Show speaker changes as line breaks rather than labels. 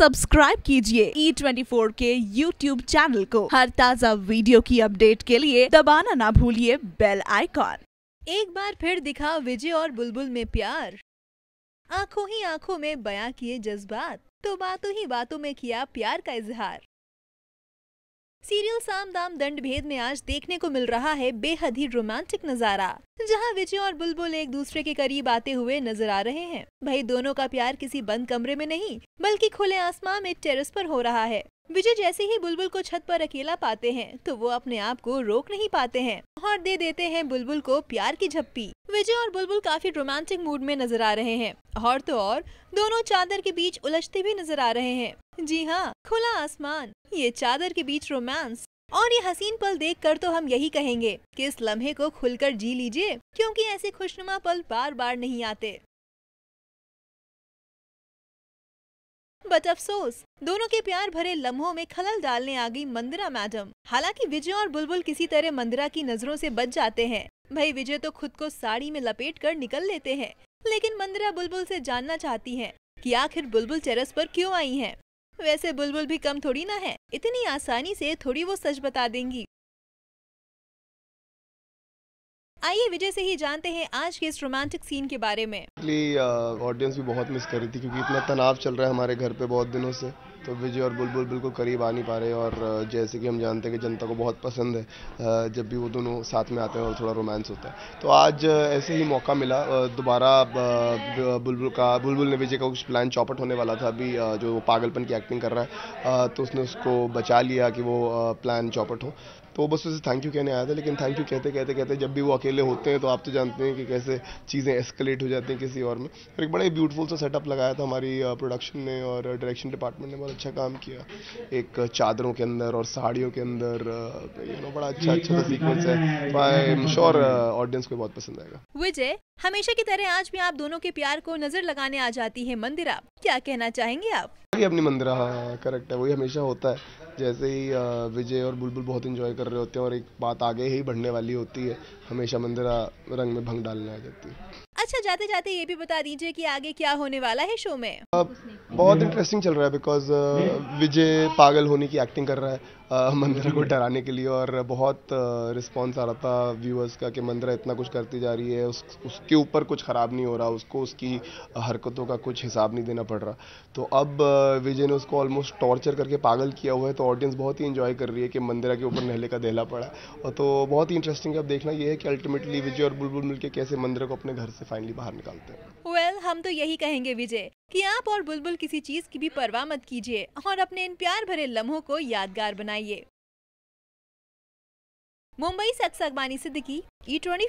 Subscribe कीजिए E twenty four के YouTube channel को। हर ताज़ा वीडियो की अपडेट के लिए दबाना ना भूलिए बेल आइकॉन।
एक बार फिर दिखा विजय और बुलबुल में प्यार। आँखों ही आँखों में बयां किए जज्बात। तो बातों ही बातों में किया प्यार का इजहार। सीरियल साम दाम दंड भेद में आज देखने को मिल रहा है बेहद ही रोमांटिक नज़ारा, जहाँ विजय और बुलबुल एक दूसरे के करीब आते हुए नज़र आ रहे हैं। भाई दोनों का प्यार किसी बंद कमरे में नहीं, बल्कि खुले आसमान में टेरेस पर हो रहा है। विजय जैसे ही बुलबुल को छत पर अकेला पाते हैं तो वो अपने आप को रोक नहीं पाते हैं। और दे देते हैं बुलबुल को प्यार की झप्पी। विजय और बुलबुल काफ़ी रोमांटिक मूड में नज़र आ रहे हैं। और तो और, दोनों चादर के बीच उलझते भी नज़र आ रहे हैं। जी हाँ खुला आसमान, ये चादर के बीच रोमांस और ये हसीन पल देखकर तो हम यही कहेंगे कि इस लम्हे को खुलकर जी लीजिए, क्योंकि ऐसे खुशनुमा पल बार बार नहीं आते। बट अफसोस दोनों के प्यार भरे लम्हों में खलल डालने आ गई मंदिरा मैडम। हालाँकि विजय और बुलबुल किसी तरह मंदिरा की नज़रों से बच जाते हैं। भाई विजय तो खुद को साड़ी में लपेट कर निकल लेते हैं, लेकिन मंदिरा बुलबुल से जानना चाहती है कि आखिर बुलबुल टेरेस पर क्यों आई हैं। वैसे बुलबुल भी कम थोड़ी ना है, इतनी आसानी से थोड़ी वो सच बता देंगी। आइए विजय से ही जानते हैं आज के इस रोमांटिक सीन के बारे में।
ऑडियंस uh, भी बहुत मिस कर रही थी क्योंकि इतना तनाव चल रहा है हमारे घर पे बहुत दिनों से। तो विजय और बुलबुल बिल्कुल करीब आ नहीं पा रहे और जैसे कि हम जानते हैं कि जनता को बहुत पसंद है जब भी वो दोनों साथ में आते हैं और थोड़ा रोमांस होता है। तो आज ऐसे ही मौका मिला दोबारा बुलबुल का, बुलबुल ने विजय का कुछ प्लान चौपट होने वाला था अभी जो पागलपन की एक्टिंग कर रहा है तो उसने उसको बचा लिया कि वो प्लान चौपट हो। तो बस उसे थैंक यू कहने आया था, लेकिन थैंक यू कहते कहते कहते जब भी वो अकेले होते हैं तो आप तो जानते हैं कि कैसे चीज़ें एस्केलेट हो जाती हैं किसी और में। और एक बड़ा ही ब्यूटीफुल सा सेटअप लगाया था हमारी प्रोडक्शन ने और डायरेक्शन डिपार्टमेंट ने। बहुत अच्छा काम किया। एक चादरों के अंदर और साड़ियों के अंदर यू नो बड़ा अच्छा अच्छा सीक्वेंस है। आई एम श्योर ऑडियंस को बहुत पसंद आएगा।
विजय हमेशा की तरह आज भी आप दोनों के प्यार को नज़र लगाने आ जाती है मंदिरा क्या कहना चाहेंगे आप?
अपनी मंदिरा हाँ करेक्ट है वही हमेशा होता है। जैसे ही विजय और बुलबुल बहुत इंजॉय कर रहे होते हैं और एक बात आगे ही बढ़ने वाली होती है हमेशा मंदिरा रंग में भंग डालने आ जाती है।
अच्छा जाते जाते ये भी बता दीजिए कि आगे क्या होने वाला है शो में।
बहुत इंटरेस्टिंग चल रहा है बिकॉज़ विजय पागल होने की एक्टिंग कर रहा है। मंदिरा को डराने के लिए और बहुत रिस्पॉन्स आ रहा था व्यूअर्स का कि मंदिरा इतना कुछ करती जा रही है उस उसके ऊपर कुछ ख़राब नहीं हो रहा उसको उसकी हरकतों का कुछ हिसाब नहीं देना पड़ रहा। तो अब विजय ने उसको ऑलमोस्ट टॉर्चर करके पागल किया हुआ है तो ऑडियंस बहुत ही इंजॉय कर रही है कि मंदिरा के ऊपर नहले का दहला पड़ा और तो बहुत ही इंटरेस्टिंग अब देखना ये है कि अल्टीमेटली विजय और बुलबुल मिलकर कैसे मंदिरा को अपने घर से फाइनली बाहर निकालते हैं।
Well, हम तो यही कहेंगे, विजय, कि आप और बुलबुल किसी चीज़ की भी परवाह मत कीजिए और अपने इन प्यार भरे लम्हों को यादगार बनाइए। मुंबई से अक्सर सिद्दीकी ई ट्वेंटी